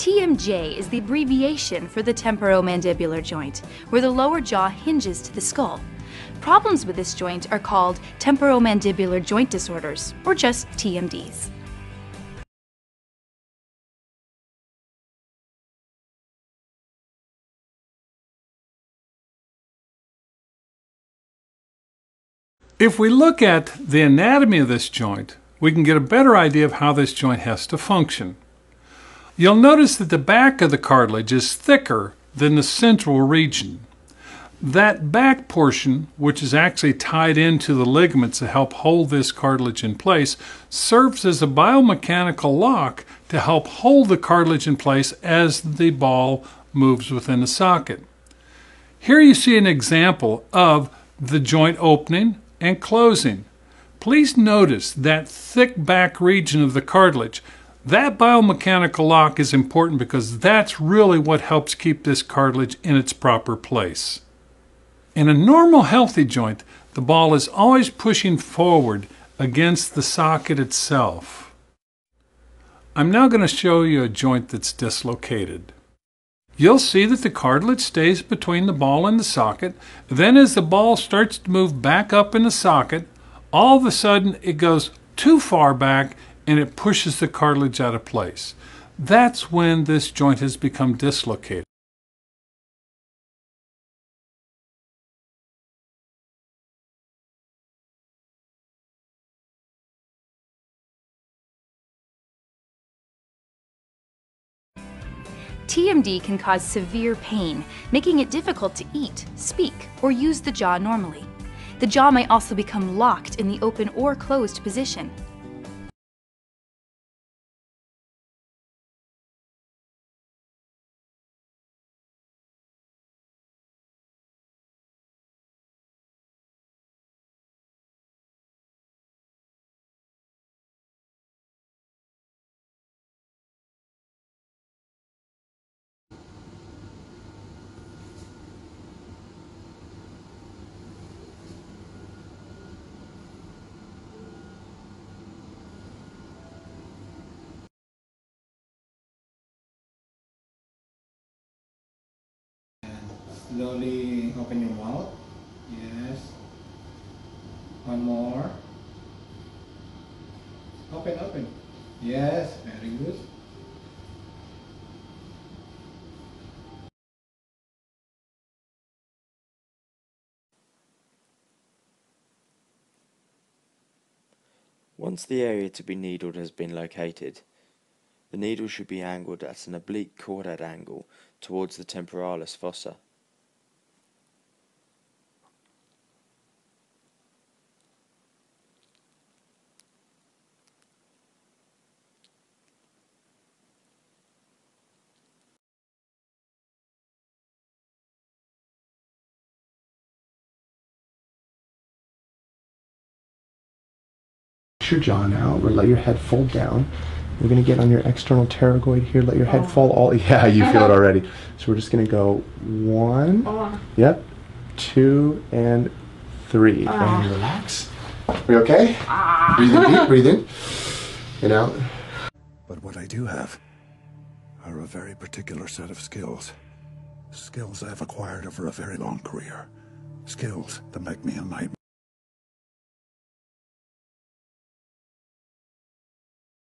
TMJ is the abbreviation for the temporomandibular joint, where the lower jaw hinges to the skull. Problems with this joint are called temporomandibular joint disorders, or just TMDs. If we look at the anatomy of this joint, we can get a better idea of how this joint has to function. You'll notice that the back of the cartilage is thicker than the central region. That back portion, which is actually tied into the ligaments to help hold this cartilage in place, serves as a biomechanical lock to help hold the cartilage in place as the ball moves within the socket. Here you see an example of the joint opening and closing. Please notice that thick back region of the cartilage. That biomechanical lock is important because that's really what helps keep this cartilage in its proper place. In a normal healthy joint, the ball is always pushing forward against the socket itself. I'm now going to show you a joint that's dislocated. You'll see that the cartilage stays between the ball and the socket. Then as the ball starts to move back up in the socket, all of a sudden it goes too far back and it pushes the cartilage out of place. That's when this joint has become dislocated. TMD can cause severe pain, making it difficult to eat, speak, or use the jaw normally. The jaw may also become locked in the open or closed position. Slowly open your mouth. Yes. One more. Open, open. Yes, very good. Once the area to be needled has been located, the needle should be angled at an oblique chordate angle towards the temporalis fossa. Your jaw now. Or let your head fold down. We're gonna get on your external pterygoid here. Let your head Oh. fall all. Yeah, you feel it already. So we're just gonna go one. Oh. Yep. Two and three. Ah. And relax. Are you okay? Breathe in deep. Breathe in. And out. But what I do have are a very particular set of skills. Skills I've acquired over a very long career. Skills that make me a nightmare.